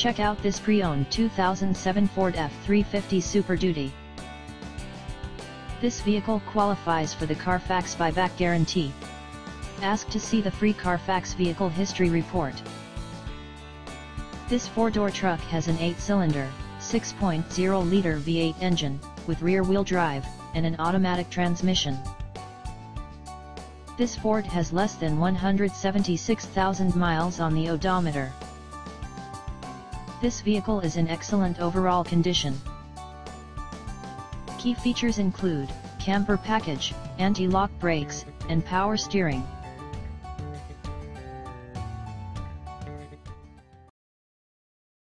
Check out this pre-owned 2007 Ford F-350 Super Duty. This vehicle qualifies for the Carfax buyback guarantee. Ask to see the free Carfax vehicle history report. This four-door truck has an 8-cylinder, 6.0-liter V8 engine, with rear-wheel drive, and an automatic transmission. This Ford has less than 176,000 miles on the odometer. This vehicle is in excellent overall condition. Key features include, camper package, anti-lock brakes, and power steering.